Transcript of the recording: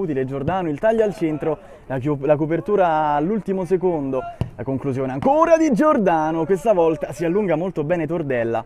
Utile Giordano, il taglio al centro, la, la copertura all'ultimo secondo, la conclusione ancora di Giordano, questa volta si allunga molto bene Tordella.